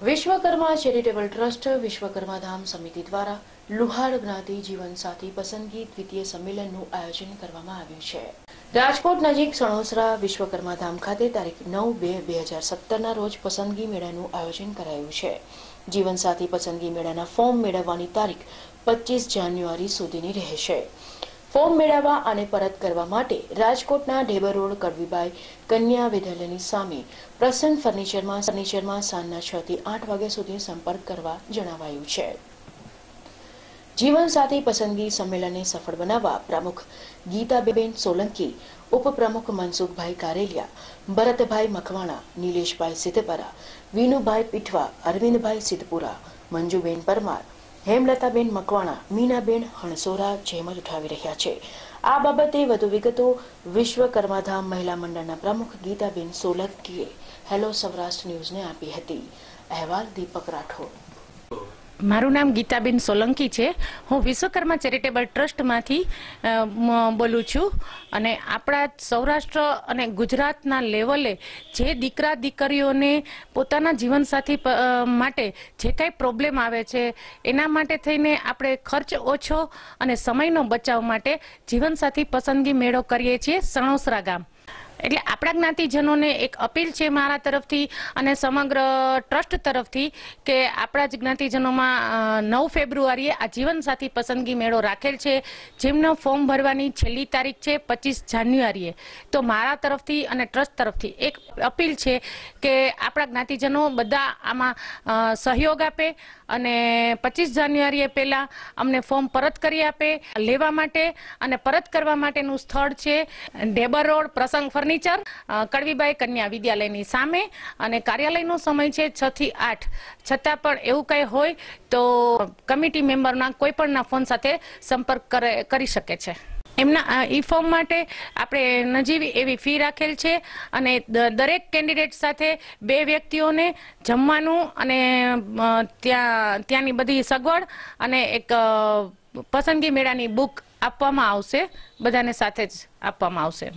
Vishwakarma charitable trust Vishwakarma Dham Samiti દ્વારા લુહાર જ્ઞાતિ જીવનસાથી પસંદગી દ્વિતીય સંમેલનનું આયોજન કરવામાં આવ્યું છે. રાજકોટ નજીક સણોસરા વિશ્વકર્મા ધામ ખાતે તારીખ નવ બે બે હજાર સત્તરના રોજ પસંદગી મેળાનું આયોજન કરાયું છે. જીવનસાથી પસંદગી મેળાના ફોર્મ મેળવવાની તારીખ પચીસ જાન્યુઆરી સુધીની રહેશે. ફોર્મ મેળવવા અને પરત કરવા માટે રાજકોટના ઢેબર રોડ કડવીબાઈ કન્યા વિદ્યાલયની સામે પ્રસન્ન ફર્નિચરમાં ફર્નિચરમાં સાંજના છ થી આઠ વાગ્યા સુધી સંપર્ક કરવા જણાવાયું છે. જીવનસાથી પસંદગી સંમેલનને સફળ બનાવવા પ્રમુખ ગીતાબેન સોલંકી, ઉપપ્રમુખ મનસુખભાઈ કારેલિયા, ભરતભાઈ મકવાણા, નિલેશભાઈ સિદ્ધપરા, વિનુભાઈ પીઠવા, અરવિંદભાઈ સિદ્ધપુરા, મંજુબેન પરમાર હેમલતાબેન મકવાણા, મીનાબેન હણસોરા જેમત ઉઠાવી રહ્યા છે. આ બાબતે વધુ વિગતો વિશ્વકર્માધામ મહિલા મંડળના પ્રમુખ ગીતાબેન સોલંકીએ હેલો સૌરાષ્ટ્ર ન્યૂઝને આપી હતી. અહેવાલ દીપક રાઠોડ. મારું નામ ગીતાબેન સોલંકી છે. હું વિશ્વકર્મા ચેરિટેબલ ટ્રસ્ટમાંથી બોલું છું. અને આપણા સૌરાષ્ટ્ર અને ગુજરાતના લેવલે જે દીકરા દીકરીઓને પોતાના જીવનસાથી માટે જે કાંઈ પ્રોબ્લેમ આવે છે, એના માટે થઈને આપણે ખર્ચ ઓછો અને સમયનો બચાવ માટે જીવનસાથી પસંદગી મેળો કરીએ છીએ સણોસરા ગામ. એટલે આપણા જ્ઞાતિજનોને એક અપીલ છે મારા તરફથી અને સમગ્ર ટ્રસ્ટ તરફથી કે આપણા જ જ્ઞાતિજનોમાં નવ ફેબ્રુઆરીએ આ જીવનસાથી પસંદગી મેળો રાખેલ છે, જેમનો ફોર્મ ભરવાની છેલ્લી તારીખ છે પચીસ જાન્યુઆરીએ. તો મારા તરફથી અને ટ્રસ્ટ તરફથી એક અપીલ છે કે આપણા જ્ઞાતિજનો બધા આમાં સહયોગ આપે અને પચીસ જાન્યુઆરીએ પહેલાં અમને ફોર્મ પરત કરી આપે, લેવા માટે અને પરત કરવા માટેનું સ્થળ છે ડેબર રોડ પ્રસંગ ફર્નિચર કડવીબાઈ કન્યા વિદ્યાલયની સામે અને કાર્યાલયનો સમય છે છ થી આઠ. છતાં પણ એવું કંઈ હોય તો કમિટી મેમ્બરના કોઈ પણના ફોન સાથે સંપર્ક કરે શકે છે. એમના ઈ ફોર્મ માટે આપણે નજીવી એવી ફી રાખેલ છે અને દરેક કેન્ડિડેટ સાથે બે વ્યક્તિઓને જમવાનું અને ત્યાં, ત્યાંની બધી સગવડ અને એક પસંદગી મેળાની બુક આપવામાં આવશે. બધાને સાથે જ આપવામાં આવશે.